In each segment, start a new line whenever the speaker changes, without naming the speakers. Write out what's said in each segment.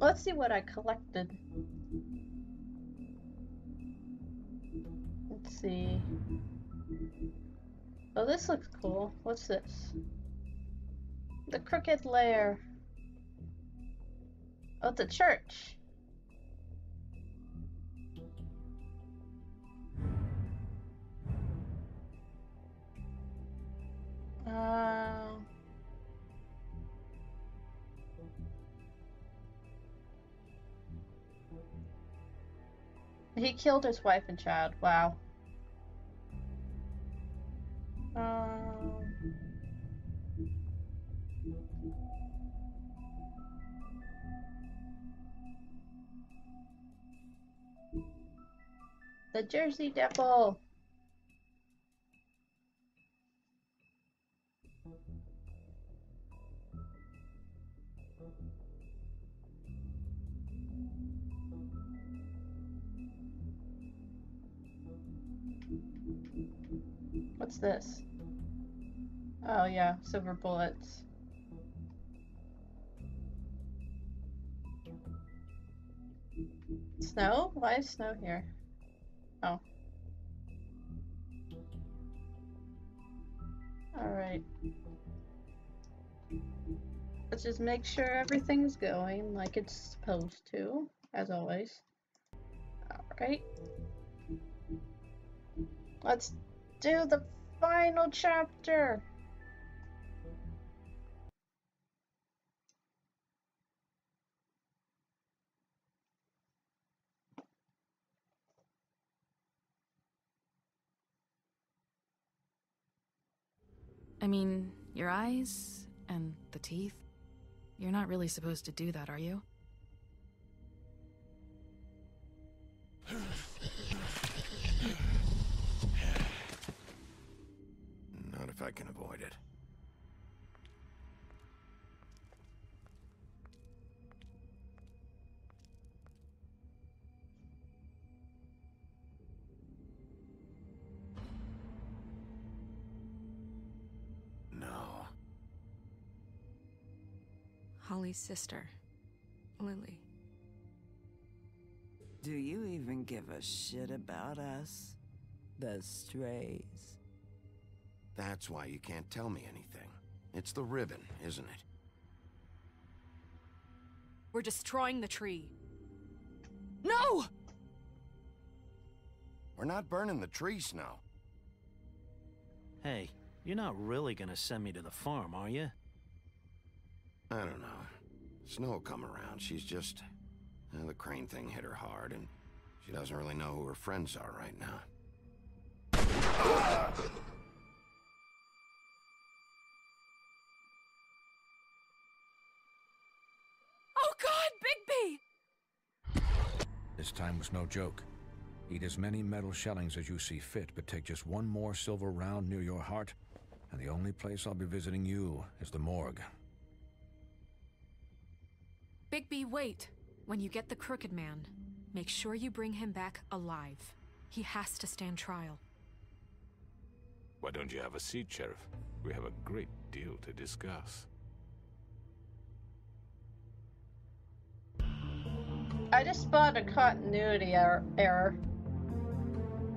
Let's see what I collected. Let's see. Oh, this looks cool. What's this? The Crooked Lair. Oh, the church. Uh, he killed his wife and child. Wow. Um, the Jersey Devil. What's this? Oh yeah, silver bullets. Snow? Why is snow here? Oh. Alright. Let's just make sure everything's going like it's supposed to, as always. Alright. Let's do the final chapter.
I mean, your eyes and the teeth. You're not really supposed to do that, are you?
if I can avoid it. No.
Holly's sister, Lily.
Do you even give a shit about us? The strays.
That's why you can't tell me anything. It's the ribbon, isn't it?
We're destroying the tree.
No!
We're not burning the tree, Snow.
Hey, you're not really gonna send me to the farm, are you?
I don't know. Snow will come around. She's just... uh, the crane thing hit her hard, and she doesn't really know who her friends are right now.
Oh God, Bigby!
This time was no joke. Eat as many metal shellings as you see fit, but take just one more silver round near your heart, and the only place I'll be visiting you is the morgue.
Bigby, wait. When you get the Crooked Man, make sure you bring him back alive. He has to stand trial.
Why don't you have a seat, Sheriff? We have a great deal to discuss.
I just spotted a continuity er- error.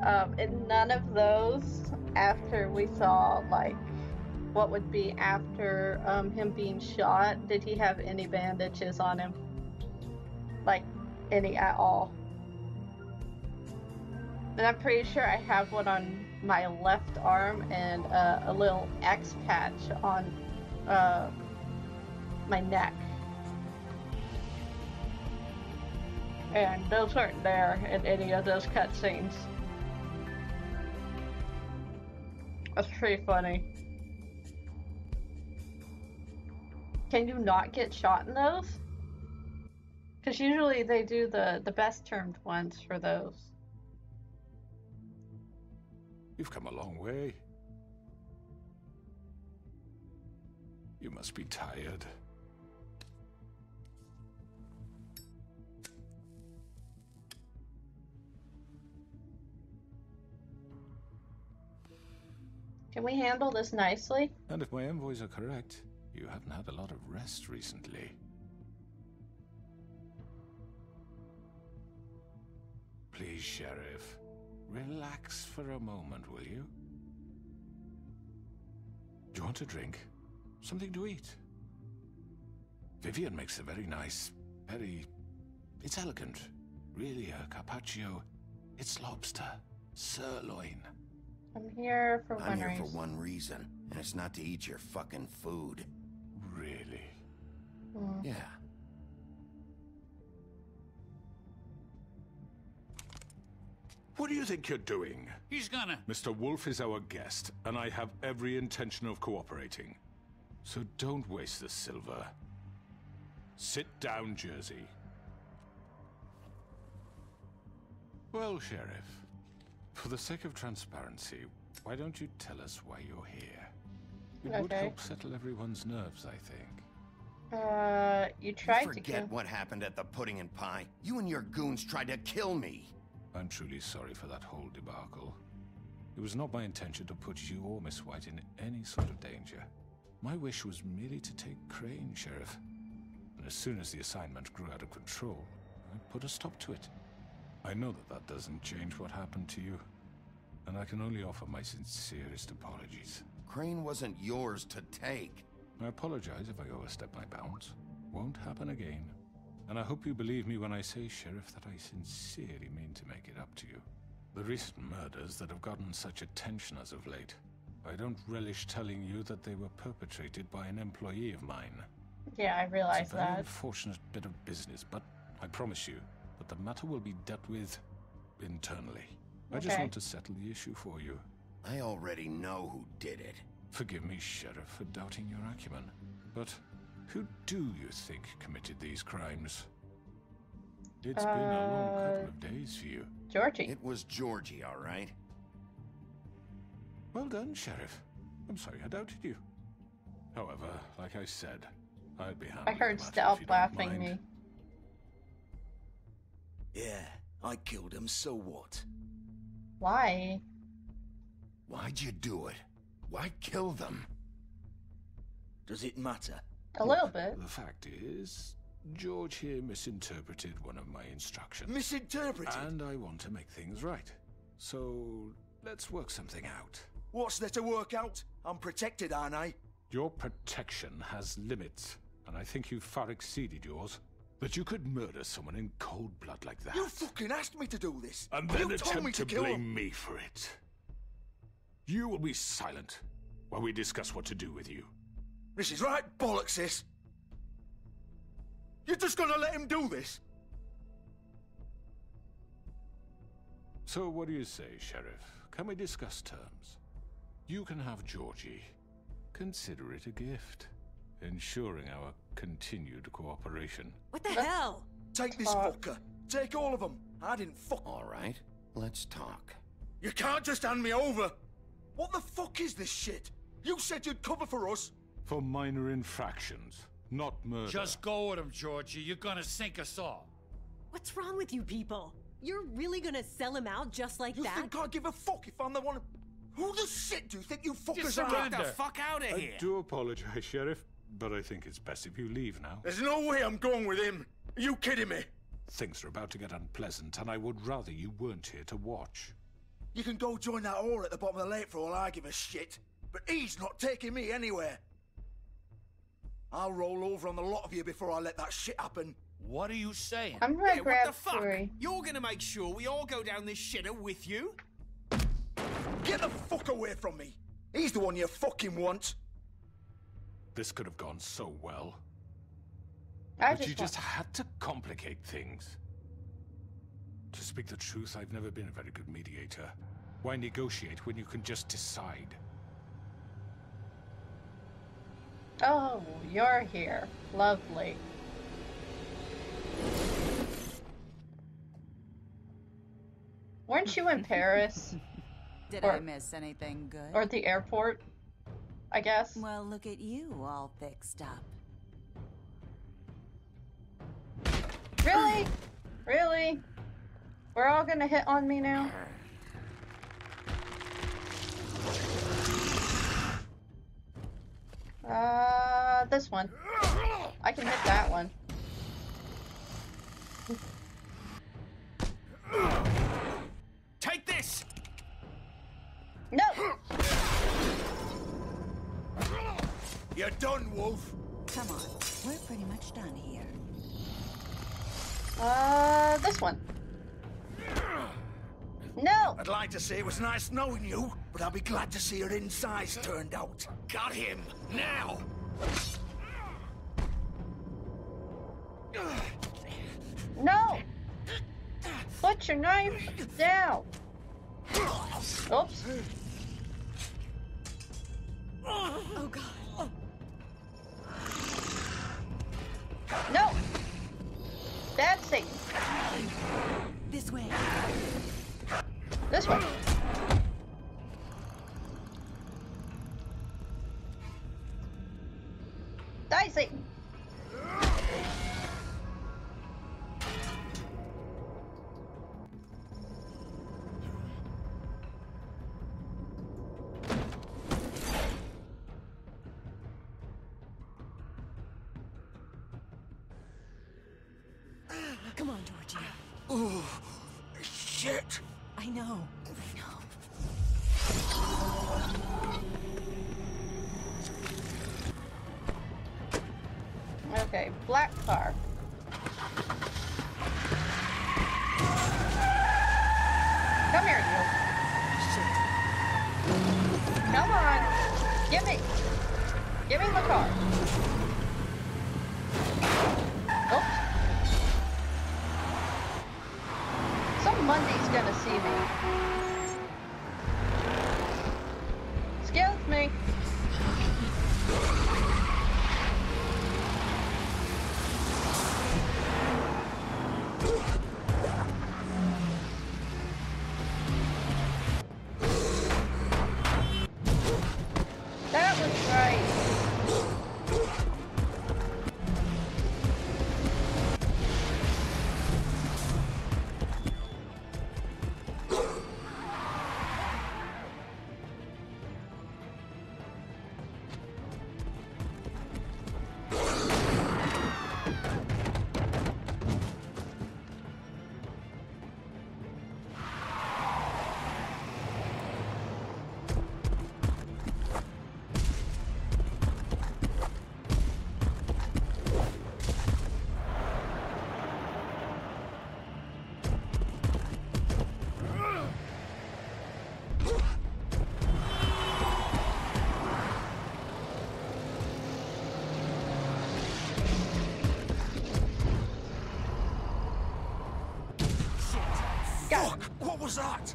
Um, in none of those, after we saw like what would be after um, him being shot, did he have any bandages on him? Like any at all? And I'm pretty sure I have one on my left arm and uh, a little X patch on uh, my neck. And those aren't there in any of those cutscenes. That's pretty funny. Can you not get shot in those? Because usually they do the, the best termed ones for those.
You've come a long way. You must be tired.
Can we handle this nicely?
And if my envoys are correct, you haven't had a lot of rest recently. Please, Sheriff, relax for a moment, will you? Do you want a drink? Something to eat? Vivian makes a very nice, very... It's elegant. Really a carpaccio. It's lobster. Sirloin.
I'm here for
I'm
one
here
reason.
for one reason, and it's not to eat your fucking food.
Really?
Mm.
Yeah.
What do you think you're doing?
He's gonna.
Mr. Wolf is our guest, and I have every intention of cooperating. So don't waste the silver. Sit down, Jersey. Well, Sheriff, for the sake of transparency, why don't you tell us why you're here? It would help settle everyone's nerves, I think.
Uh, you
You
tried to
forget what happened at the pudding and pie. You and your goons tried to kill me.
I'm truly sorry for that whole debacle. It was not my intention to put you or Miss White in any sort of danger. My wish was merely to take Crane, Sheriff. And as soon as the assignment grew out of control, I put a stop to it. I know that that doesn't change what happened to you, and I can only offer my sincerest apologies.
Crane wasn't yours to take.
I apologize if I overstep my bounds. Won't happen again. And I hope you believe me when I say, Sheriff, that I sincerely mean to make it up to you. The recent murders that have gotten such attention as of late, I don't relish telling you that they were perpetrated by an employee of mine.
Yeah, I
realize
It's
a very
that.
unfortunate bit of business, but I promise you that the matter will be dealt with internally. I just want to settle the issue for you.
I already know who did it.
Forgive me, Sheriff, for doubting your acumen, but who do you think committed these crimes? It's been a long
Uh,
couple of days for you.
Georgie.
It was Georgie, all right?
Well done, Sheriff. I'm sorry I doubted you. However, like I said, I'd be happy.
I heard Stealth laughing me.
Yeah, I killed him, so what?
Why?
Why'd you do it? Why kill them?
Does it matter?
A little bit.
The fact is, George here misinterpreted one of my instructions.
Misinterpreted?
And I want to make things right. So, let's work something out.
What's there to work out? I'm protected, aren't I?
Your protection has limits, and I think you've far exceeded yours. That you could murder someone in cold blood like that.
You fucking asked me to do this.
and then
you told me
attempt
to,
to blame
him.
me for it. You will be silent while we discuss what to do with you.
This is right bollocks, sis. You're just gonna let him do this?
So, what do you say, Sheriff? Can we discuss terms? You can have Georgie. Consider it a gift, ensuring our continued cooperation.
What the hell?
Take this
Fuck.
fucker. Take all of them. I didn't fuck.
All right, let's talk.
You can't just hand me over. What the fuck is this shit? You said you'd cover for us.
For minor infractions, not murder.
Just go with him, Georgie. You're gonna sink us all.
What's wrong with you people? You're really gonna sell him out just like
You
that?
think I give a fuck if I'm the one? Who the shit do you think you fuckers
Just
are?
surrender.
fuck out of here!
I do apologize, Sheriff, but I think it's best if you leave now.
There's no way I'm going with him. Are you kidding me?
Things are about to get unpleasant, and I would rather you weren't here to watch.
You can go join that whore at the bottom of the lake for all I give a shit. But he's not taking me anywhere. I'll roll over on the lot of you before I let that shit happen.
What are you saying?
I'm gonna grab three.
You're gonna make sure we all go down this shitter with you?
Get the fuck away from me. He's the one you fucking want.
This could have gone so well,
I
but
just,
you just had to complicate things. To speak the truth, I've never been a very good mediator. Why negotiate when you can just decide?
Oh, you're here. Lovely. Weren't you in Paris
Did
Or-
I miss anything good?
or at the airport? I guess.
Well, look at you all fixed up.
Really? really? We're all gonna hit on me now? Uh, this one. I can hit that one. Take this! No!
You're done, Wolf.
Come on, we're pretty much done here.
Uh, this one. No!
I'd like to say it was nice knowing you, but I'll be glad to see your insides turned out.
Got him! Now!
No! Put your knife down! Oops.
Oh god.
No! That's Satan.
This way.
This way. Die, Satan. Black car. Was
that?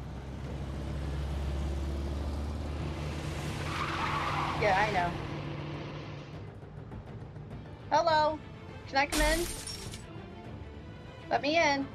Yeah, I know. Hello. Can I come in? Let me in.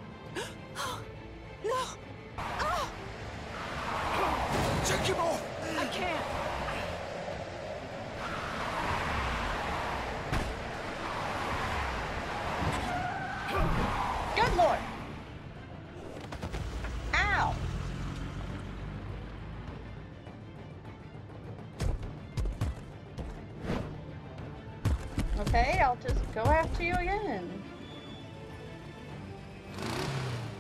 Go after you again.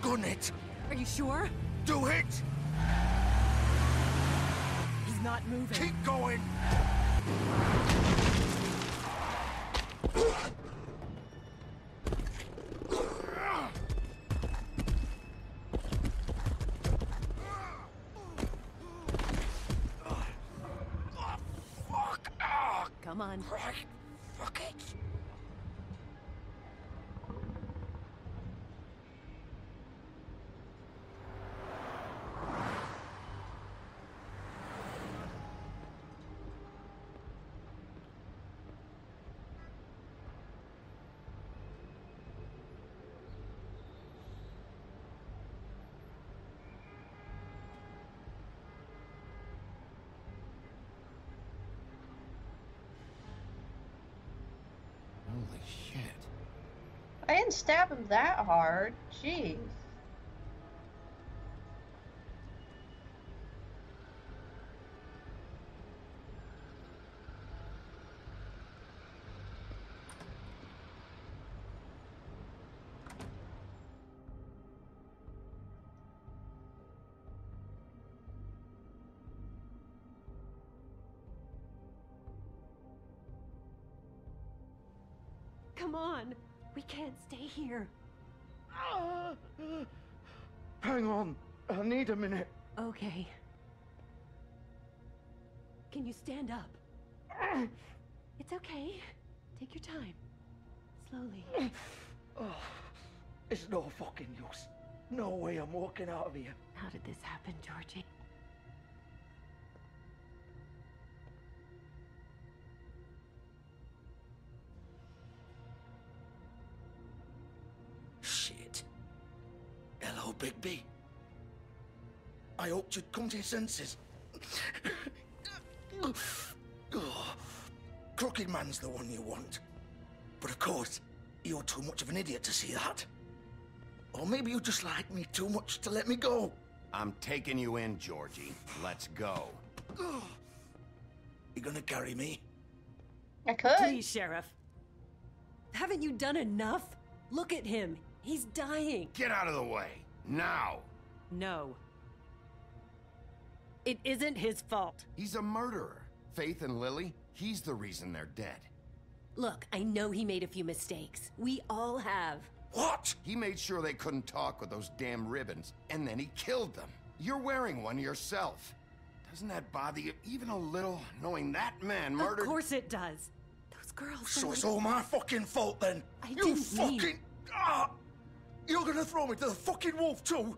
Gun it!
Are you sure?
Do it!
He's not moving.
Keep going!
I didn't stab him that hard. Jeez.
Come on! Can't stay here.
Hang on. I need a minute.
Okay. Can you stand up? It's okay. Take your time. Slowly.
Oh, it's no fucking use. No way I'm walking out of here.
How did this happen, Georgie?
I hoped you'd come to your senses. Crooked Man's the one you want. But of course, you're too much of an idiot to see that. Or maybe you just like me too much to let me go.
I'm taking you in, Georgie. Let's go.
You gonna carry me?
I could.
Please, Sheriff. Haven't you done enough? Look at him. He's dying.
Get out of the way. Now.
No. It isn't his fault.
He's a murderer. Faith and Lily, he's the reason they're dead.
Look, I know he made a few mistakes. We all have.
What?
He made sure they couldn't talk with those damn ribbons, and then he killed them. You're wearing one yourself. Doesn't that bother you even a little, knowing that man murdered...
Of course it does. Those girls.
So it's all my fucking fault then?
I
you fucking...
mean-
Ah! You're gonna throw me to the fucking wolf too?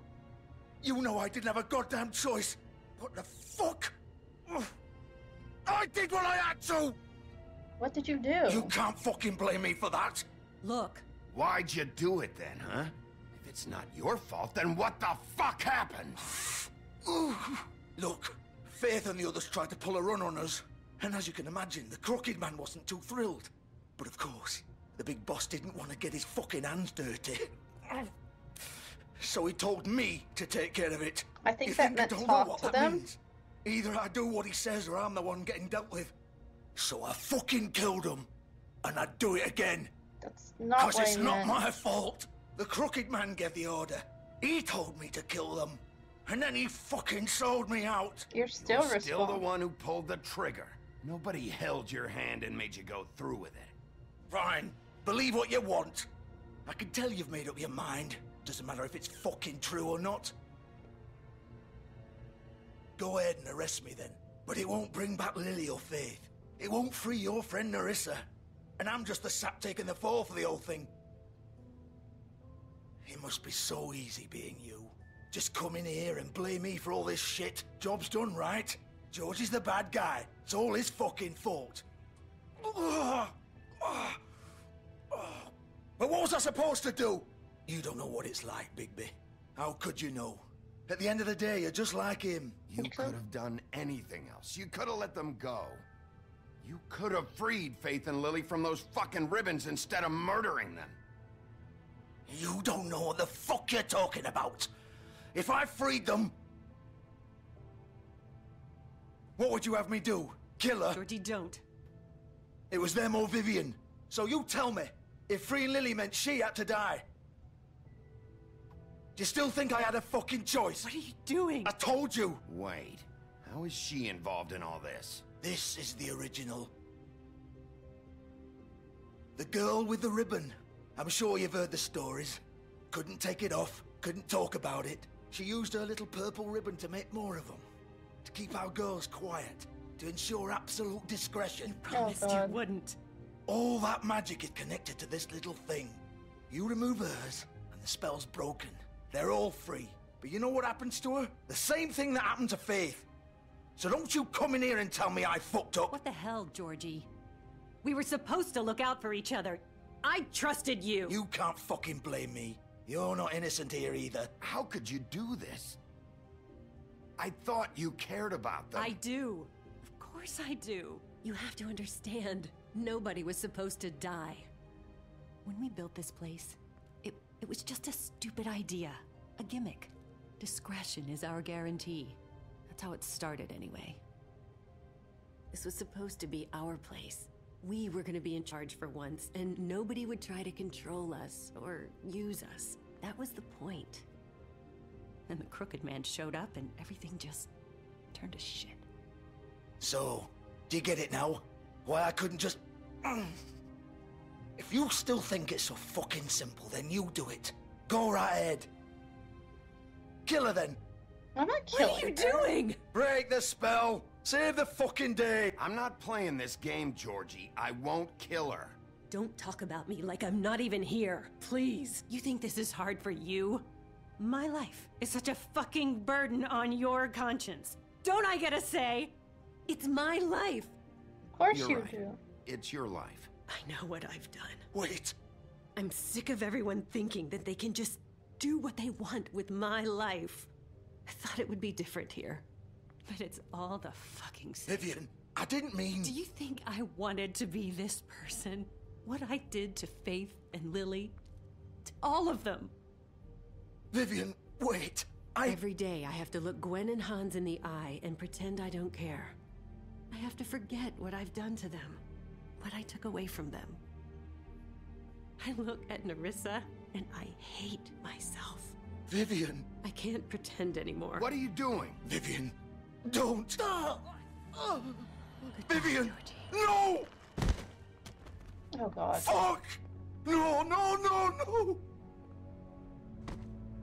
You know I didn't have a goddamn choice. What the fuck? I did what I had to!
What did you do?
You can't fucking blame me for that.
Look,
Why'd you do it then, huh? If it's not your fault, then what the fuck happened?
Look, Faith and the others tried to pull a run on us. And as you can imagine, the Crooked Man wasn't too thrilled. But of course, the big boss didn't want to get his fucking hands dirty. So he told me to take care of it.
I think
you
that
think
meant
I don't
talk
know what
to
that
them?
means? Either I do what he says or I'm the one getting dealt with. So I fucking killed him. And I'd do it again.
That's not
Because it's
I
not
meant.
my fault. The crooked man gave the order. He told me to kill them. And then he fucking sold me out.
You're still
You're still the one who pulled the trigger. Nobody held your hand and made you go through with it.
Fine. Believe what you want. I can tell you've made up your mind. Doesn't matter if it's fucking true or not. Go ahead and arrest me then. But it won't bring back Lily or Faith. It won't free your friend Nerissa. And I'm just the sap taking the fall for the whole thing. It must be so easy being you. Just come in here and blame me for all this shit. Job's done, right? George is the bad guy. It's all his fucking fault. But what was I supposed to do? You don't know what it's like, Bigby. How could you know? At the end of the day, you're just like him.
You could have done anything else. You could have let them go. You could have freed Faith and Lily from those fucking ribbons instead of murdering them.
You don't know what the fuck you're talking about. If I freed them... What would you have me do? Kill her?
Georgie, don't.
It was them or Vivian. So you tell me, if freeing Lily meant she had to die. Do you still think I had a fucking choice?
What are you doing?
I told you.
Wait, how is she involved in all this?
This is the original. The girl with the ribbon. I'm sure you've heard the stories. Couldn't take it off, couldn't talk about it. She used her little purple ribbon to make more of them. To keep our girls quiet. To ensure absolute discretion.
You Promised you wouldn't.
All that magic is connected to this little thing. You remove hers, and the spell's broken. They're all free. But you know what happens to her? The same thing that happened to Faith. So don't you come in here and tell me I fucked up.
What the hell, Georgie? We were supposed to look out for each other. I trusted you.
You can't fucking blame me. You're not innocent here either.
How could you do this? I thought you cared about them.
I do. Of course I do. You have to understand. Nobody was supposed to die. When we built this place, it, was just a stupid idea. A gimmick. Discretion is our guarantee. That's how it started, anyway. This was supposed to be our place. We were gonna be in charge for once, and nobody would try to control us or use us. That was the point. Then the crooked man showed up, and everything just turned to shit.
So, do you get it now? Why I couldn't just. If If you still think it's so fucking simple, then you do it. Go right ahead. Kill her then.
I'm not killing
What are you doing?
Break the spell. Save the fucking day.
I'm not playing this game, Georgie. I won't kill her.
Don't talk about me like I'm not even here. Please. You think this is hard for you? My life is such a fucking burden on your conscience. Don't I get a say? It's my life.
Of course
You're
you
right.
do.
It's your life.
I know what I've done.
Wait.
I'm sick of everyone thinking that they can just do what they want with my life. I thought it would be different here. But it's all the fucking same.
Vivian, I didn't mean.
Do you think I wanted to be this person? What I did to Faith and Lily? To all of them.
Vivian, wait. I.
Every day I have to look Gwen and Hans in the eye and pretend I don't care. I have to forget what I've done to them, what I took away from them. I look at Nerissa and I hate myself.
Vivian.
I can't pretend anymore.
What are you doing?
Vivian, don't. Ah!
Goodbye,
Vivian,
Georgie.
no!
Oh god.
Fuck! No, no, no, no!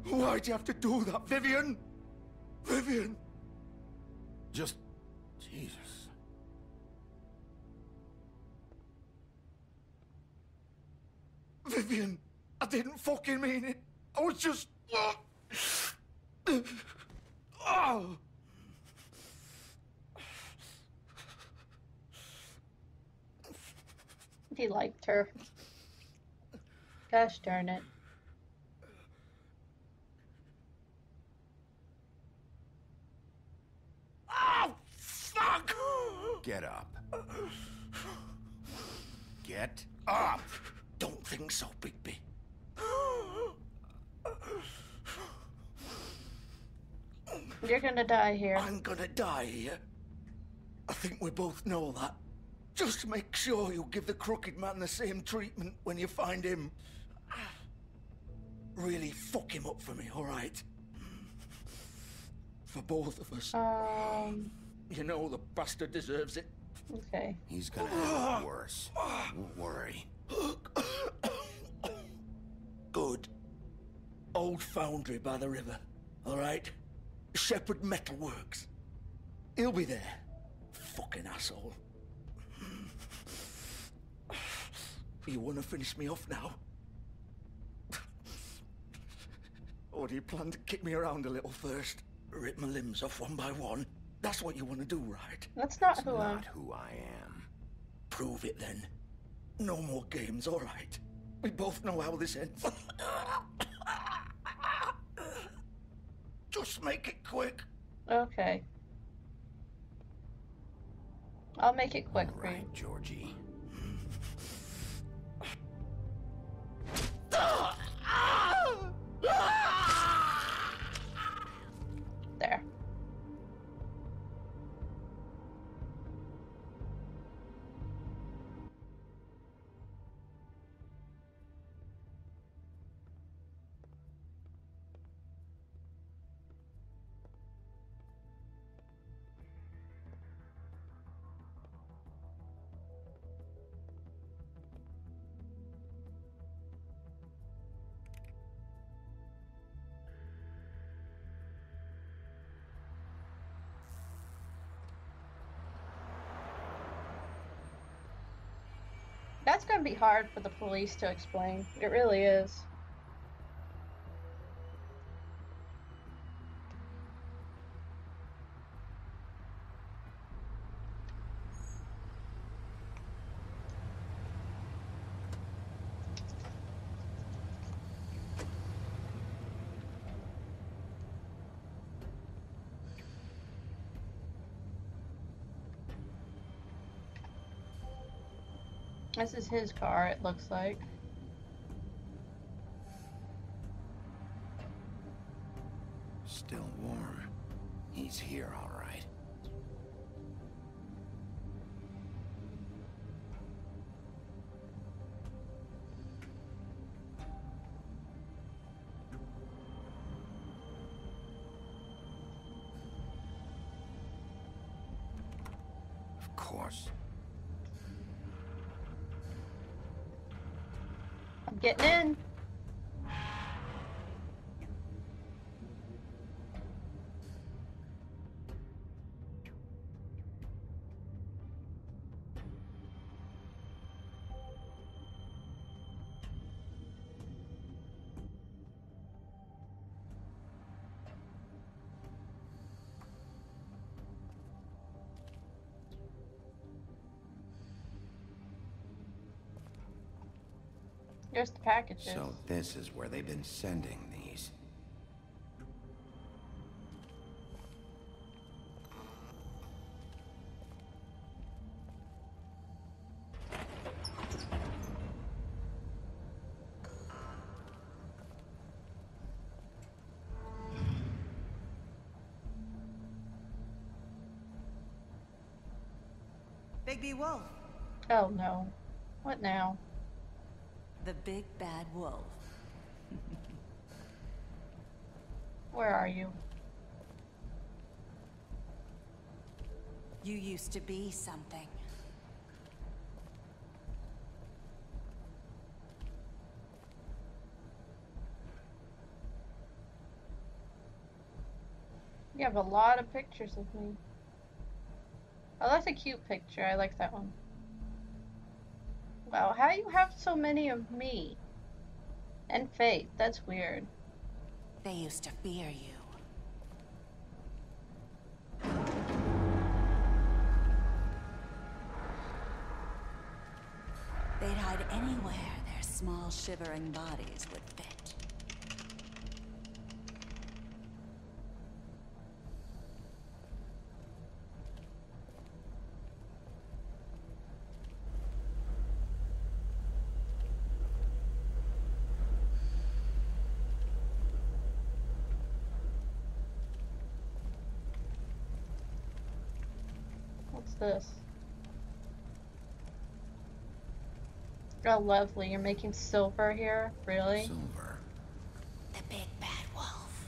Why'd you have to do that, Vivian? Vivian!
Just. Jesus.
Vivian, I didn't fucking mean it. I was just. Oh.
He liked her. Gosh darn it.
Oh, fuck!
Get up. Get up.
Don't think so, Bigby.
You're gonna die here.
I'm gonna die here. I think we both know that. Just make sure you give the crooked man the same treatment when you find him. Really fuck him up for me, alright? For both of us.
Um.
You know the bastard deserves it.
Okay.
He's gonna have it worse. Don't worry.
Good. Old foundry by the river, alright? Shepherd Metalworks. He'll be there. Fucking asshole. You wanna finish me off now? Or do you plan to kick me around a little first? Rip my limbs off one by one? That's what you wanna do, right?
That's not who I'm.
Not who I am.
Prove it then. No more games, alright? We both know how this ends. Just make it quick.
Okay. I'll make it quick for you.
Georgie.
That's gonna be hard for the police to explain. It really is. This is his car, it looks like. Here's the packages.
So this is where they've been sending these.
Bigby Wolf.
Oh no. What now?
The big bad wolf.
Where are you?
You used to be something.
You have a lot of pictures of me. Oh, that's a cute picture. I like that one. Wow, how you have so many of me? And Faith, that's weird.
They used to fear you. They'd hide anywhere their small shivering bodies would fit.
What's this? Oh, lovely. You're making silver here? Really?
Silver.
The big bad wolf.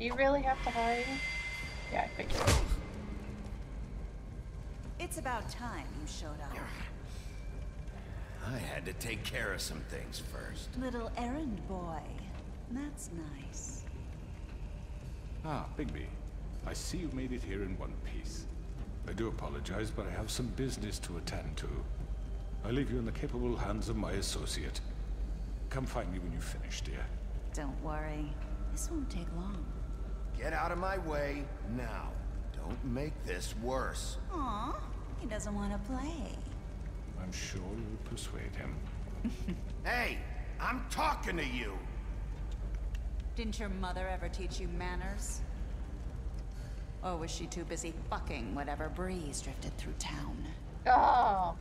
You really have to hide? Yeah, I figured.
It's about time you showed up.
I had to take care of some things first.
Little errand boy. That's nice.
Ah, Bigby. I see you've made it here in one piece. I do apologize, but I have some business to attend to. I leave you in the capable hands of my associate. Come find me when you've finished, dear.
Don't worry. This won't take long.
Get out of my way now. Don't make this worse.
Aw, he doesn't want to play.
I'm sure you'll persuade him.
Hey, I'm talking to you.
Didn't your mother ever teach you manners? Or was she too busy fucking whatever breeze drifted through town?
Oh.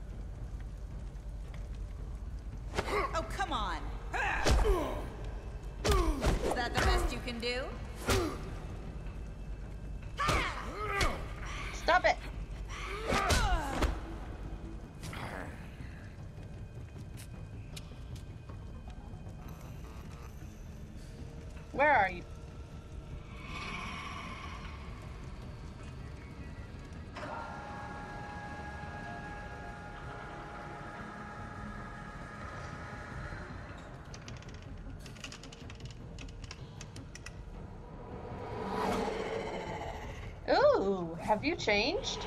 Oh, come on! Is that the best you can do?
Stop it! Where are you? Ooh, have changed?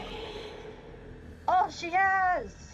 Oh, she has!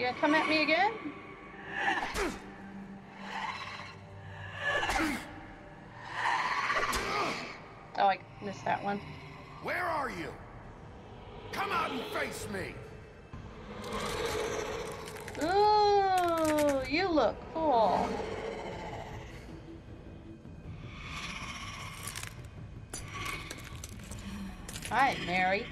You gonna come at me again? Oh, I missed that one.
Where are you? Come out and face me!
Ooh, you look cool. Hi, Mary.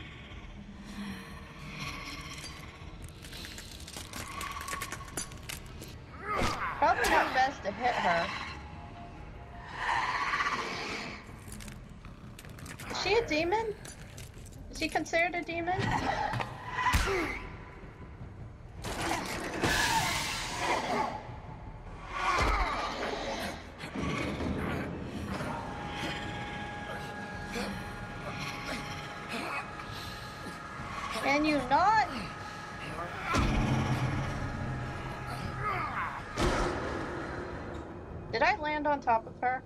Did I land on top of her?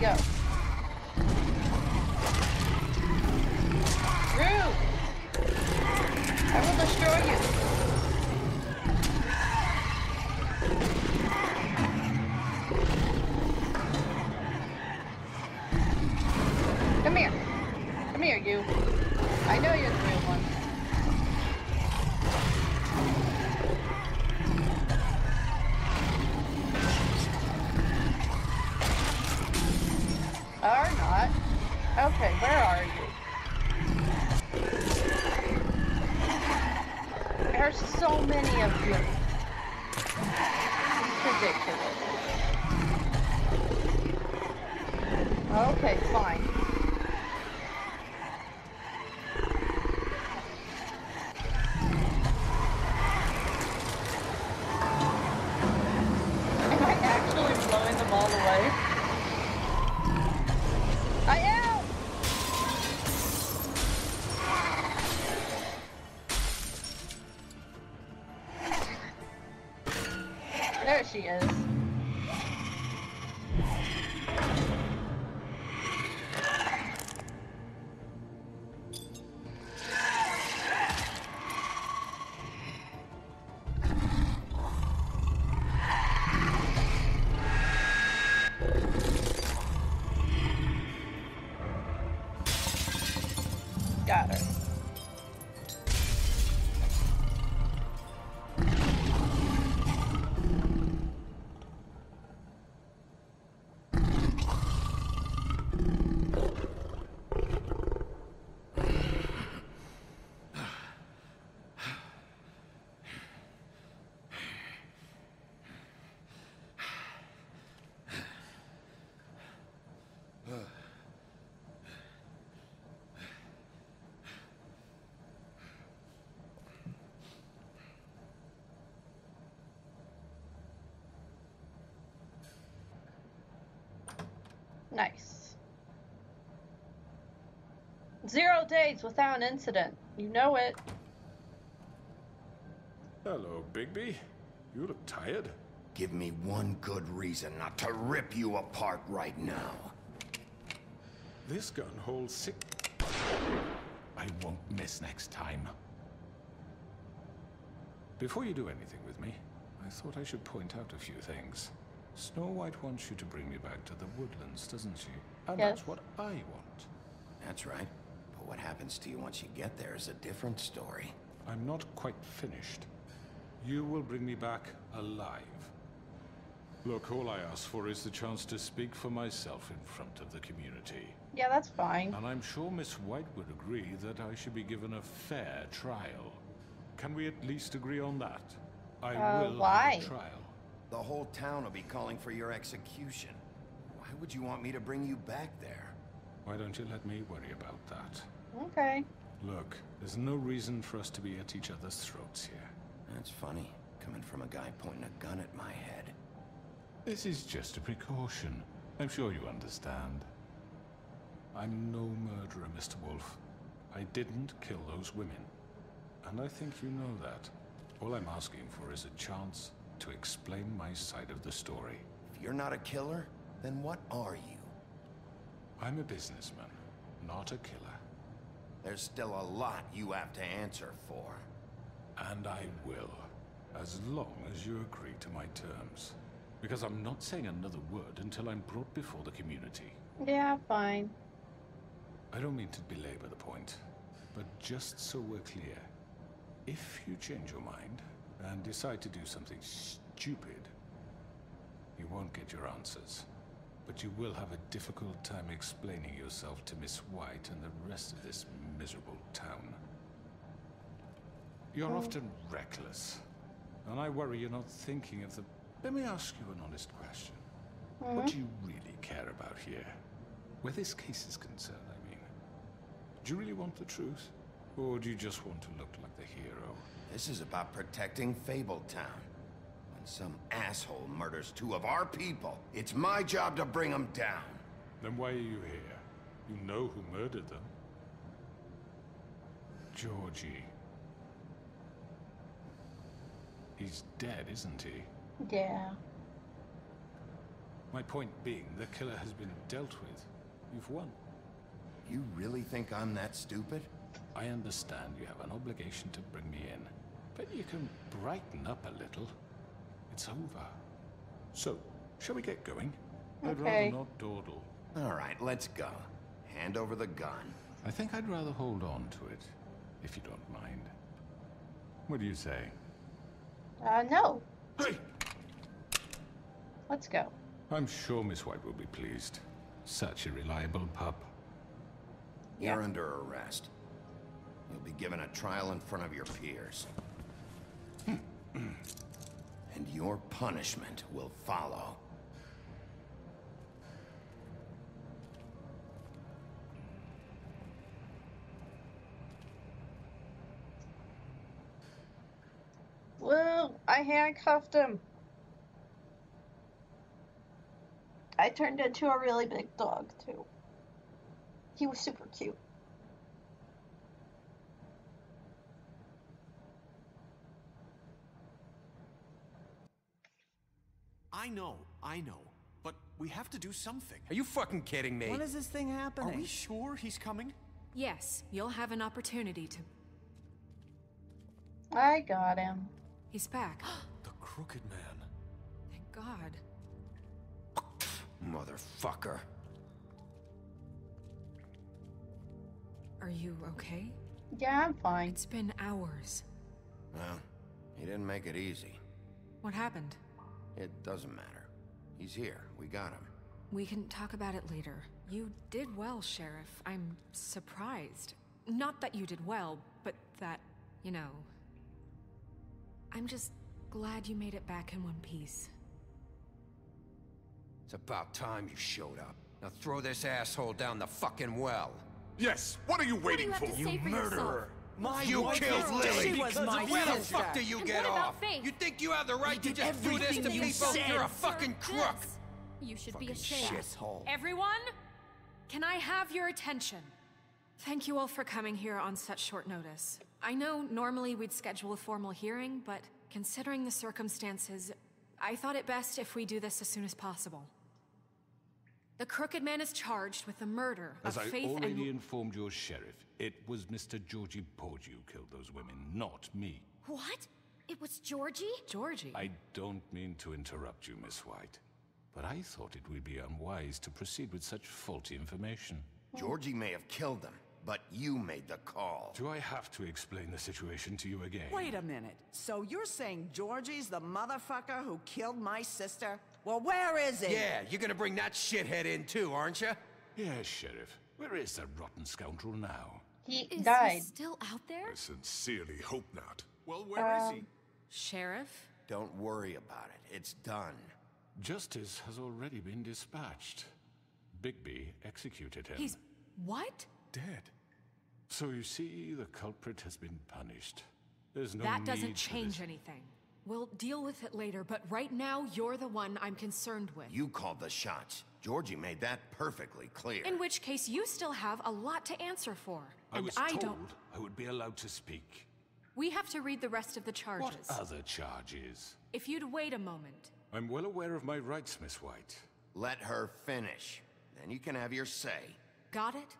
go. she is. Nice. Zero days without an incident. You know it.
Hello, Bigby. You look tired.
Give me one good reason not to rip you apart right now.
This gun holds six... I won't miss next time. Before you do anything with me, I thought I should point out a few things. Snow White wants you to bring me back to the woodlands, doesn't she? And
Yes.
that's what I want.
That's right. But what happens to you once you get there is a different story.
I'm not quite finished. You will bring me back alive. Look, all I ask for is the chance to speak for myself in front of the community.
Yeah, that's fine.
And I'm sure Miss White would agree that I should be given a fair trial. Can we at least agree on that? I
Uh,
will
why?
have a trial.
The whole town will be calling for your execution. Why would you want me to bring you back there?
Why don't you let me worry about that?
Okay.
Look, there's no reason for us to be at each other's throats here.
That's funny, coming from a guy pointing a gun at my head.
This is just a precaution. I'm sure you understand. I'm no murderer, Mr. Wolf. I didn't kill those women. And I think you know that. All I'm asking for is a chance to explain my side of the story.
If you're not a killer, then what are you?
I'm a businessman, not a killer.
There's still a lot you have to answer for.
And I will, as long as you agree to my terms. Because I'm not saying another word until I'm brought before the community.
Yeah, fine.
I don't mean to belabor the point, but just so we're clear, if you change your mind and decide to do something stupid, you won't get your answers. But you will have a difficult time explaining yourself to Miss White and the rest of this miserable town. You're oh. often reckless, and I worry you're not thinking of the... Let me ask you an honest question. Hmm? What do you really care about here? Where this case is concerned, I mean. Do you really want the truth? Or do you just want to look like the hero?
This is about protecting Fabletown. When some asshole murders two of our people, it's my job to bring them down.
Then why are you here? You know who murdered them. Georgie. He's dead, isn't he?
Yeah.
My point being, the killer has been dealt with. You've won.
You really think I'm that stupid?
I understand you have an obligation to bring me in, but you can brighten up a little. It's over. So, shall we get going?
Okay.
I'd rather not dawdle.
All right, let's go. Hand over the gun.
I think I'd rather hold on to it, if you don't mind. What do you say?
Uh, no.
Hey!
Let's go.
I'm sure Miss White will be pleased. Such a reliable pup.
You're under arrest. You'll be given a trial in front of your peers. and your punishment will follow.
Woo! I handcuffed him. I turned into a really big dog, too. He was super cute.
Know, I know. But we have to do something.
Are you fucking kidding me?
When is this thing happening?
Are we sure he's coming?
Yes, you'll have an opportunity to.
I got him.
He's back.
The Crooked Man.
Thank God.
Motherfucker.
Are you okay?
Yeah, I'm fine.
It's been hours.
Well, he didn't make it easy.
What happened?
It doesn't matter. He's here. We got him.
We can talk about it later. You did well, Sheriff. I'm surprised. Not that you did well, but that, you know. I'm just glad you made it back in one piece.
It's about time you showed up. Now throw this asshole down the fucking well.
Yes, what are you waiting
have to
for?
you for yourself?
My you
wife
killed Lily.
dead. She was my
Where the fuck do you
And
get
what about
off?
Faith?
You think you have the right to just do this to
you
people?
said.
You're a fucking crook.
You should be ashamed.
shithole.
Everyone, can I have your attention? Thank you all for coming here on such short notice. I know normally we'd schedule a formal hearing, but considering the circumstances, I thought it best if we do this as soon as possible. The Crooked Man is charged with the murder
As
of
I
Faith
already
and...
informed your sheriff, it was Mr. Georgie Porgy who killed those women, not me.
What? It was Georgie?
Georgie?
I don't mean to interrupt you, Miss White, but I thought it would be unwise to proceed with such faulty information.
Georgie may have killed them, but you made the call.
Do I have to explain the situation to you again?
Wait a minute. So you're saying Georgie's the motherfucker who killed my sister? Well, where is he?
Yeah, you're gonna bring that shithead in too, aren't you?
Yes, Sheriff. Where is that rotten scoundrel now?
He
Is
died.
he still out there?
I sincerely hope not. Well, where is um, he?
Sheriff?
Don't worry about it. It's done.
Justice has already been dispatched. Bigby executed him.
He's... what?
dead. So you see, the culprit has been punished. There's no
that
need
doesn't
for
change
this.
anything. We'll deal with it later, but right now, you're the one I'm concerned with.
You called the shots. Georgie made that perfectly clear.
In which case, you still have a lot to answer for.
I
and
was
I
told
don't...
I would be allowed to speak.
We have to read the rest of the charges.
What other charges?
If you'd wait a moment.
I'm well aware of my rights, Miss White.
Let her finish. Then you can have your say.
Got it?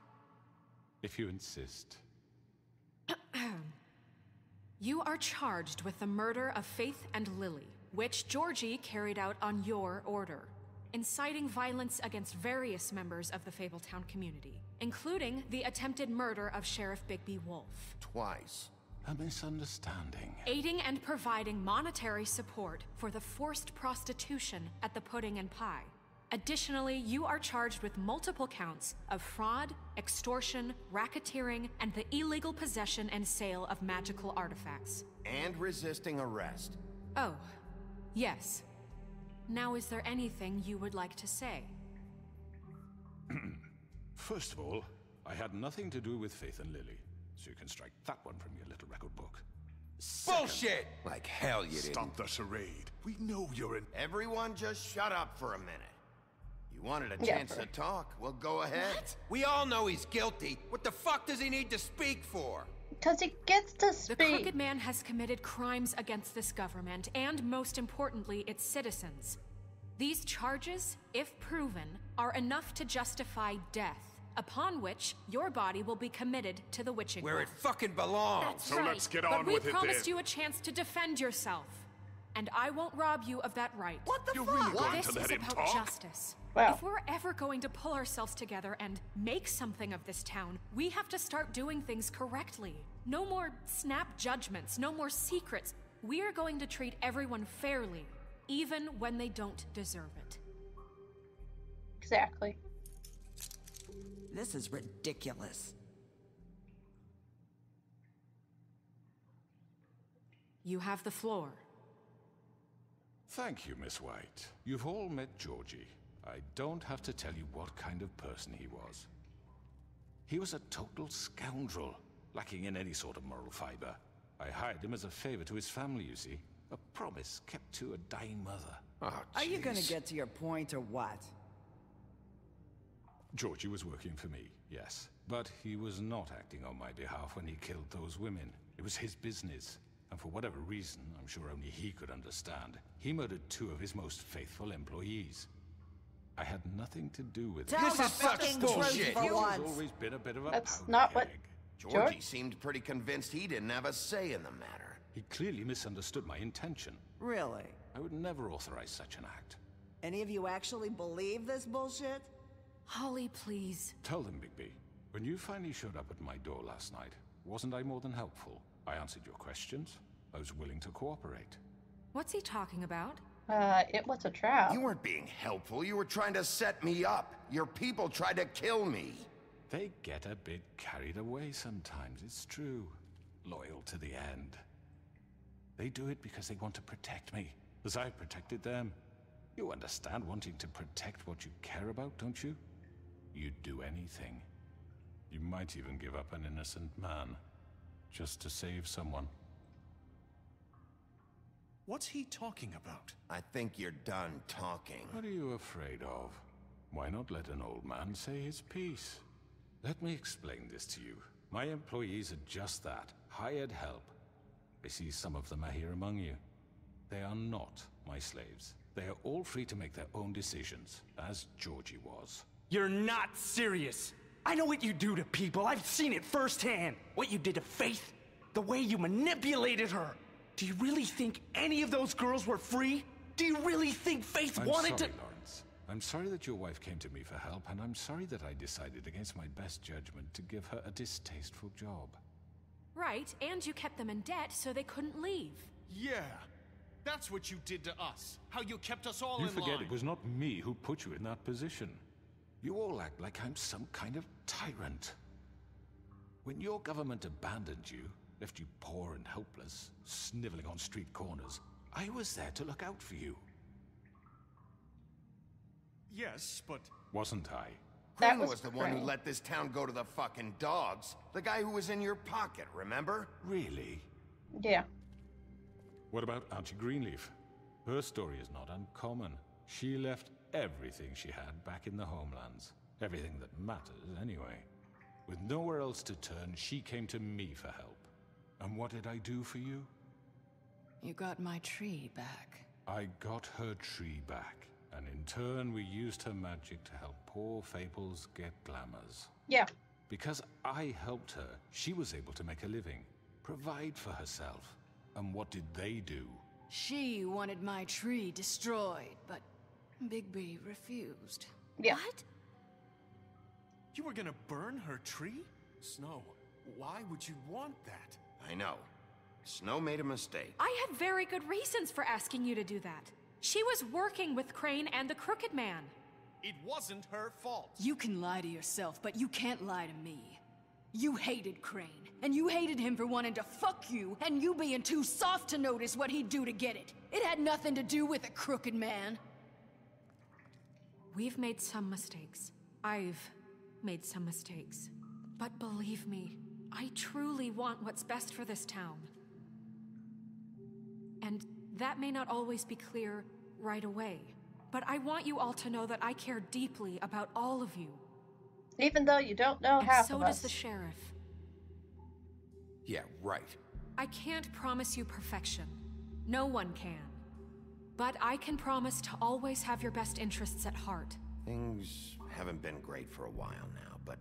If you insist.
You are charged with the murder of Faith and Lily, which Georgie carried out on your order, inciting violence against various members of the Fabletown community, including the attempted murder of Sheriff Bigby Wolf,
Twice.
A misunderstanding.
aiding and providing monetary support for the forced prostitution at the Pudding and Pie. Additionally, you are charged with multiple counts of fraud, extortion, racketeering, and the illegal possession and sale of magical artifacts.
And resisting arrest.
Oh, yes. Now, is there anything you would like to say?
First of all, I had nothing to do with Faith and Lily, so you can strike that one from your little record book.
Bullshit! Like hell you didn't.
Stop the charade. We know you're in.
Everyone just shut up for a minute. You wanted a
Yeah,
chance
for-
to talk? Well, go ahead.
We all know he's guilty. What the fuck does he need to speak for?
Because he gets to speak.
The
speak.
Crooked Man has committed crimes against this government and, most importantly, its citizens. These charges, if proven, are enough to justify death, upon which your body will be committed to the witching
Where
well.
it fucking belongs.
That's
So
right.
let's get
but
on
we
with it
We
promised
you a chance to defend yourself, and I won't rob you of that right.
What the
You're
fuck?
really
This
to let
is
him
about
talk?
justice.
Wow.
If we're ever going to pull ourselves together and make something of this town, we have to start doing things correctly. No more snap judgments, no more secrets. We are going to treat everyone fairly, even when they don't deserve it.
Exactly.
This is ridiculous.
You have the floor.
Thank you, Miss White. You've all met Georgie. I don't have to tell you what kind of person he was. He was a total scoundrel, lacking in any sort of moral fiber. I hired him as a favor to his family, you see. A promise kept to a dying mother.
Oh,
Are you gonna get to your point or what?
Georgie was working for me, yes. But he was not acting on my behalf when he killed those women. It was his business. And for whatever reason, I'm sure only he could understand, he murdered two of his most faithful employees. I had nothing to do with
Tell
it.
the fucking truth
bullshit.
for
He's
once.
always been a bit of a
That's not what-
keg.
Georgie
George?
seemed pretty convinced he didn't have a say in the matter.
He clearly misunderstood my intention.
Really?
I would never authorize such an act.
Any of you actually believe this bullshit?
Holly, please.
Tell them, Bigby. When you finally showed up at my door last night, wasn't I more than helpful? I answered your questions. I was willing to cooperate.
What's he talking about?
Uh, it was a trap.
You weren't being helpful. You were trying to set me up. Your people tried to kill me.
They get a bit carried away sometimes, it's true. Loyal to the end. They do it because they want to protect me, as I protected them. You understand wanting to protect what you care about, don't you? You'd do anything. You might even give up an innocent man, just to save someone.
What's he talking about?
I think you're done talking.
What are you afraid of? Why not let an old man say his piece? Let me explain this to you. My employees are just that hired help. I see some of them are here among you. They are not my slaves. They are all free to make their own decisions, as Georgie was.
You're not serious. I know what you do to people. I've seen it firsthand. What you did to Faith, the way you manipulated her. Do you really think any of those girls were free? Do you really think Faith
I'm
wanted
sorry,
to?
Lawrence. I'm sorry that your wife came to me for help, and I'm sorry that I decided against my best judgment to give her a distasteful job.
Right, and you kept them in debt so they couldn't leave.
Yeah. That's what you did to us. How you kept us all
you
in
forget it was not me who put you in that position. You all act like I'm some kind of tyrant. When your government abandoned you, left you poor and helpless, sniveling on street corners, I was there to look out for you.
Yes, but
Wasn't I?
Crane was, the one who let this town go to the fucking dogs. The guy who was in your pocket, remember?
Really?
Yeah.
What about Auntie Greenleaf? Her story is not uncommon. She left everything she had back in the homelands. Everything that matters, anyway. With nowhere else to turn, she came to me for help. And what did I do for you?
You got my tree back.
I got her tree back, and in turn, we used her magic to help poor Fables get glamours.
Yeah.
Because I helped her, she was able to make a living, provide for herself. And what did they do?
She wanted my tree destroyed, but Bigby refused.
Yeah.
What?
you were gonna burn her tree? Snow, why would you want that?
I know. Snow made a mistake.
I had very good reasons for asking you to do that. She was working with Crane and the Crooked Man.
It wasn't her fault.
You can lie to yourself, but you can't lie to me. You hated Crane, and you hated him for wanting to fuck you, and you being too soft to notice what he'd do to get it. It had nothing to do with a crooked man.
We've made some mistakes. I've made some mistakes. But believe me, I truly want what's best for this town. And that may not always be clear right away. But I want you all to know that I care deeply about all of you.
Even though you don't know
and
half
so
of
does
us.
the sheriff.
Yeah, right.
I can't promise you perfection. No one can. But I can promise to always have your best interests at heart.
Things haven't been great for a while now, but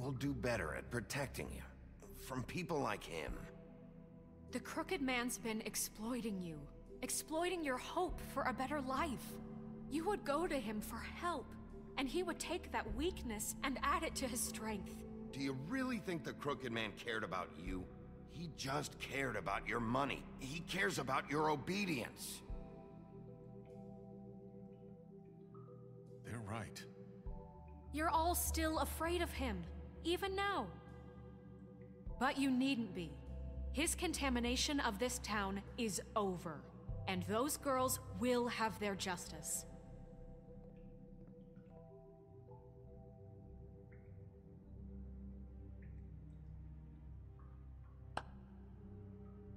we'll do better at protecting you. From people like him.
The Crooked Man's been exploiting you, exploiting your hope for a better life. You would go to him for help, and he would take that weakness and add it to his strength.
Do you really think the Crooked Man cared about you? He just cared about your money. He cares about your obedience.
Right.
You're all still afraid of him, even now. But you needn't be. His contamination of this town is over, and those girls will have their justice.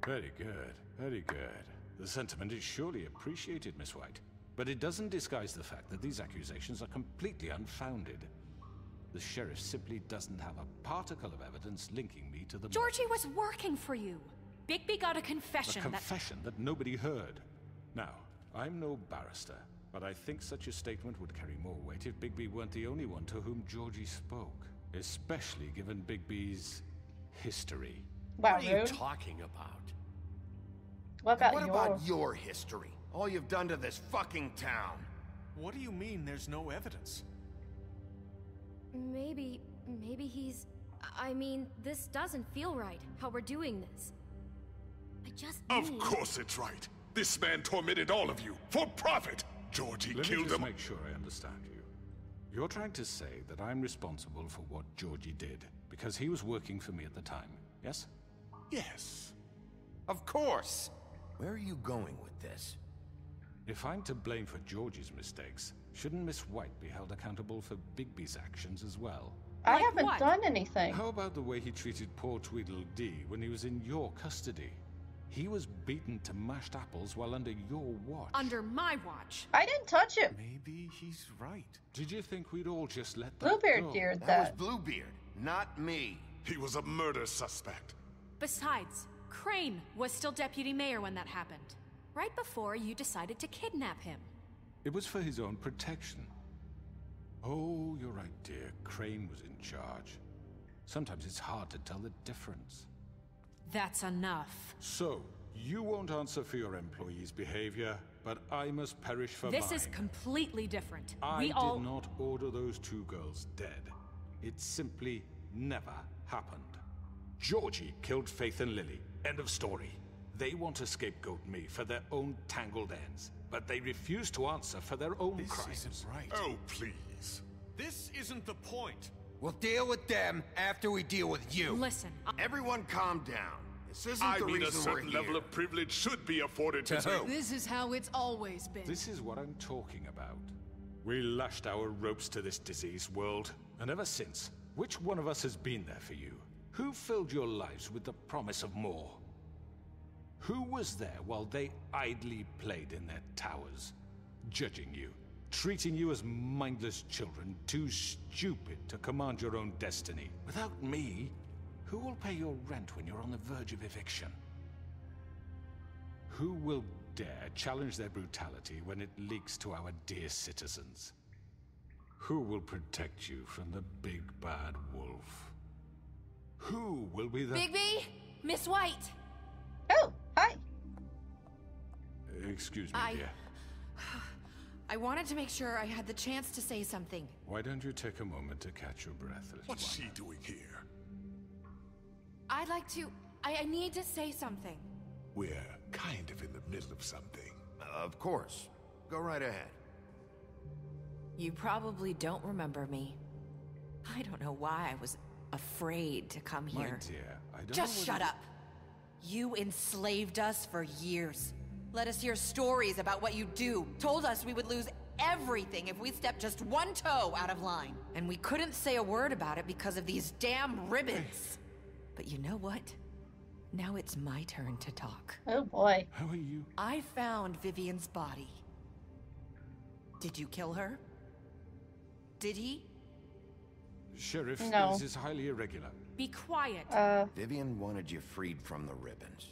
Very good, very good. The sentiment is surely appreciated, Miss White. But it doesn't disguise the fact that these accusations are completely unfounded. The sheriff simply doesn't have a particle of evidence linking me to the
Georgie was working for you. Bigby got a
A
confession that.
confession that nobody heard. Now, I'm no barrister, but I think such a statement would carry more weight if Bigby weren't the only one to whom Georgie spoke, especially given Bigby's history.
Wow,
what are you
rude.
talking about?
What about
what
your?
about your history? All you've done to this fucking town.
What do you mean there's no evidence?
Maybe, maybe he's. I mean, this doesn't feel right, how we're doing this. I just
Of
need-
course it's right. This man tormented all of you for profit. Georgie
Let me
killed
just
them.
make sure I understand you. You're trying to say that I'm responsible for what Georgie did because he was working for me at the time, yes?
Yes.
Of course. Where are you going with this?
If I'm to blame for George's mistakes, shouldn't Miss White be held accountable for Bigby's actions as well?
I haven't done anything.
How about the way he treated poor Tweedledee when he was in your custody? He was beaten to mashed apples while under your watch.
Under my watch.
I didn't touch him.
Maybe he's right.
Did you think we'd all just let that
Bluebeard
go?
dared
That
that.
was Bluebeard, Not me.
He was a murder suspect.
Besides, Crane was still deputy mayor when that happened. Right before you decided to kidnap him.
It was for his own protection. Oh, you're right, dear. Crane was in charge. Sometimes it's hard to tell the difference.
That's enough.
So, you won't answer for your employees' behavior, but I must perish for
This
mine.
is completely different.
I
we
did
all
not order those two girls dead. It simply never happened. Georgie killed Faith and Lily. End of story. They want to scapegoat me for their own tangled ends, but they refuse to answer for their own
This
crimes.
isn't right.
Oh, please.
This isn't the point.
We'll deal with them after we deal with you.
Listen,
Everyone calm down. This isn't
I
the
mean,
reason we're
certain
here.
level of privilege should be afforded to,
To who?
This is how it's always been.
This is what I'm talking about. We lashed our ropes to this diseased world, and ever since, which one of us has been there for you? Who filled your lives with the promise of more? Who was there while they idly played in their towers, judging you, treating you as mindless children, too stupid to command your own destiny? Without me, who will pay your rent when you're on the verge of eviction? Who will dare challenge their brutality when it leaks to our dear citizens? Who will protect you from the big bad wolf? Who will be the.
Bigby, Miss White.
Excuse me,
I-
dear.
I wanted to make sure I had the chance to say something.
Why don't you take a moment to catch your breath, little
What's she doing here?
I'd like to. I, I need to say something.
We're kind of in the middle of something.
Uh, of course. Go right ahead.
You probably don't remember me. I don't know why I was afraid to come here.
My
here.
dear, I don't
Just
know
shut
whether-
up. You enslaved us for years. Let us hear stories about what you do. Told us we would lose everything if we stepped just one toe out of line. And we couldn't say a word about it because of these damn ribbons. But you know what? Now it's my turn to talk.
Oh boy.
How are you?
I found Vivian's body. Did you kill her? Did he?
Sheriff,
No.
this is highly irregular.
be quiet.
Uh,
Vivian wanted you freed from the ribbons.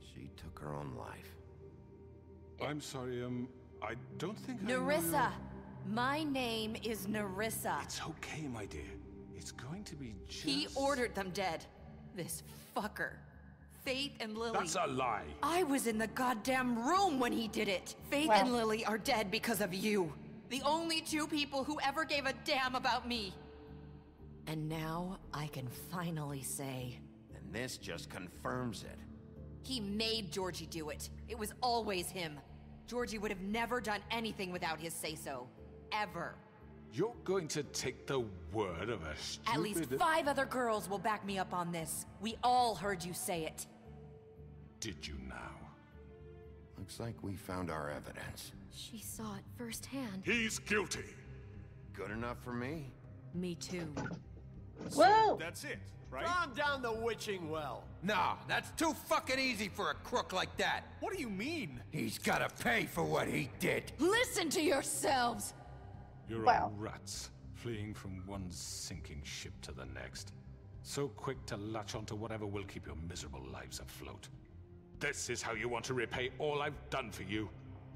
She took her own life.
I'm sorry, um, I don't think
Nerissa.
your-
My name is Nerissa.
It's okay, my dear. It's going to be just...
He ordered them dead. This fucker. Faith and Lily.
That's a lie.
I was in the goddamn room when he did it. Faith
Wow.
and Lily are dead because of you. The only two people who ever gave a damn about me. And now I can finally say
And this just confirms it.
he made Georgie do it. It was always him. Georgie would have never done anything without his say so. Ever.
You're going to take the word of a stupid...
At least five other girls will back me up on this. We all heard you say it.
Did you now?
Looks like we found our evidence.
She saw it firsthand.
He's guilty.
Good enough for me?
Me too.
Whoa!
That's it, right?
Calm down the witching well.
Nah, that's too fucking easy for a crook like that.
What do you mean?
He's gotta pay for what he did.
Listen to yourselves!
You're
Wow.
all rats, fleeing from one sinking ship to the next. So quick to latch onto whatever will keep your miserable lives afloat. This is how you want to repay all I've done for you.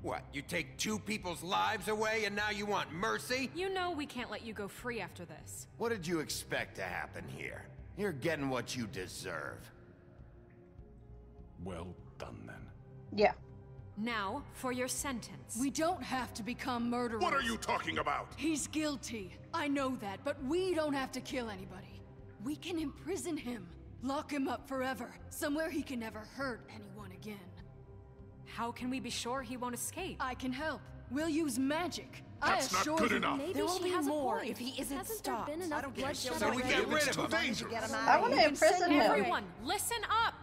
What, you take two people's lives away and now you want mercy?
You know we can't let you go free after this.
What did you expect to happen here? You're getting what you deserve.
Well done then.
Yeah.
Now, for your sentence.
We don't have to become murderers.
What are you talking about?
He's guilty. I know that, but we don't have to kill anybody. We can imprison him. Lock him up forever. Somewhere he can never hurt anyone again.
How can we be sure he won't escape?
I can help. We'll use magic.
That's
I
not
assure
good
you.
enough.
Maybe
There will be more if he isn't
Hasn't
stopped.
there been
I don't give a.
So we
already?
get rid of him.
dangerous.
Get him out
I want to imprison him.
Everyone, listen up!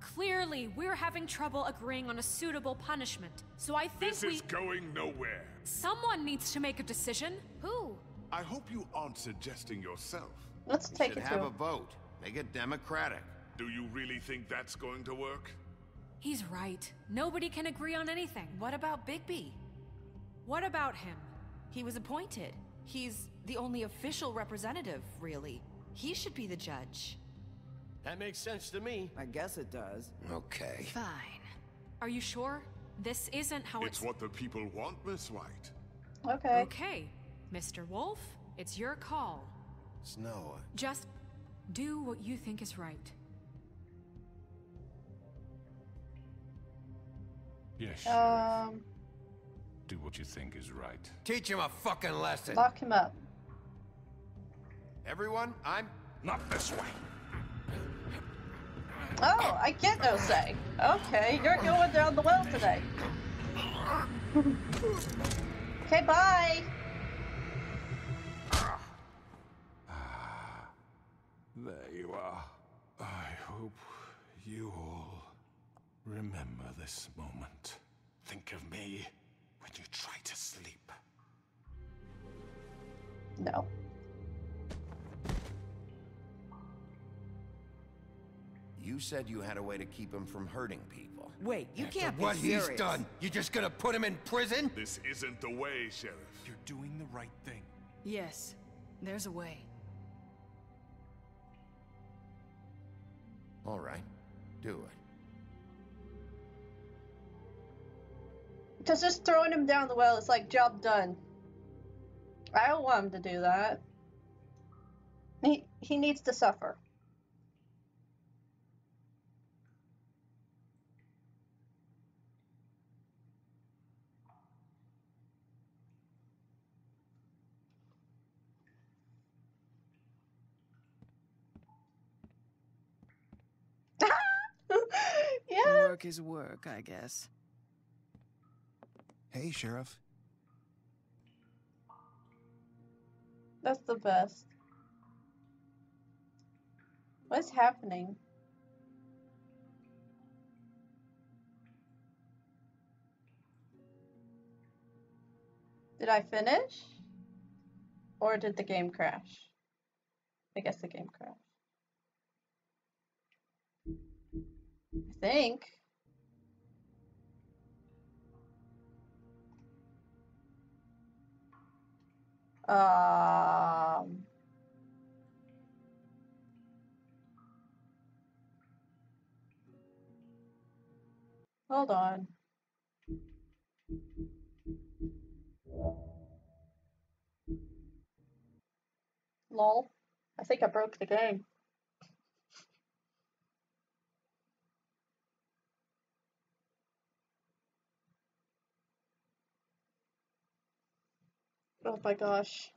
Clearly, we're having trouble agreeing on a suitable punishment. So I think
This
we.
is going nowhere.
Someone needs to make a decision.
Who?
I hope you aren't suggesting yourself.
Let's
We
take
should
it
have
to
a vote. Make it democratic.
Do you really think that's going to work?
He's right. Nobody can agree on anything.
What about Bigby?
What about him?
He was appointed. He's the only official representative, really. He should be the judge.
That makes sense to me.
I guess it does.
Okay.
Fine. Are you sure? This isn't how
It's It's what the people want, Miss White.
Okay.
Okay. Mr. Wolf, it's your call.
Snow,
Just do what you think is right.
Yes,
Um,
do what you think is right.
Teach him a fucking lesson.
lock him up.
Everyone, I'm...
Not this way.
Oh, I get no say. Okay, you're going down the well today. okay, bye.
Ah, there you are. I hope you all remember this moment. Think of me when you try to sleep.
No.
you said you had a way to keep him from hurting people.
Wait, you
After
can't be
what
be
he's done, you're just gonna put him in prison?
This isn't the way, Sheriff.
You're doing the right thing.
Yes, there's a way.
All right, do it.
Because just throwing him down the well is like job done. I don't want him to do that. He he needs to suffer. yeah.
Work is work, I guess.
Hey, Sheriff.
That's the best. What's happening? Did I finish? Or did the game crash? I guess the game crashed. I think. Um. Hold on. Lol. I think I broke the game. Oh my gosh.